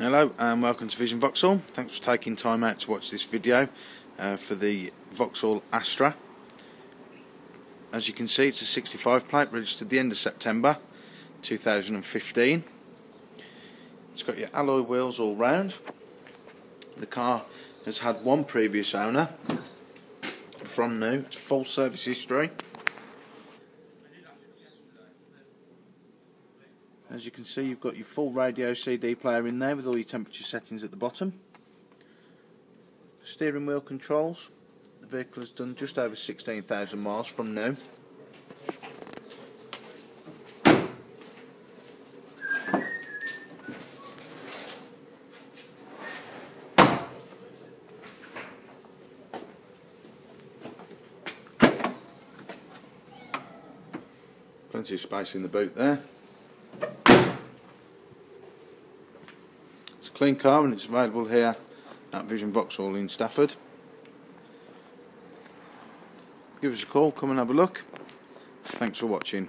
Hello and welcome to Vision Vauxhall. Thanks for taking time out to watch this video uh, for the Vauxhall Astra. As you can see it's a 65 plate registered the end of September 2015. It's got your alloy wheels all round. The car has had one previous owner from new, it's full service history. As you can see you've got your full radio CD player in there with all your temperature settings at the bottom. Steering wheel controls. The vehicle has done just over 16,000 miles from now. Plenty of space in the boot there. It's a clean car and it's available here at Vision Vauxhall in Stafford. Give us a call, come and have a look. Thanks for watching.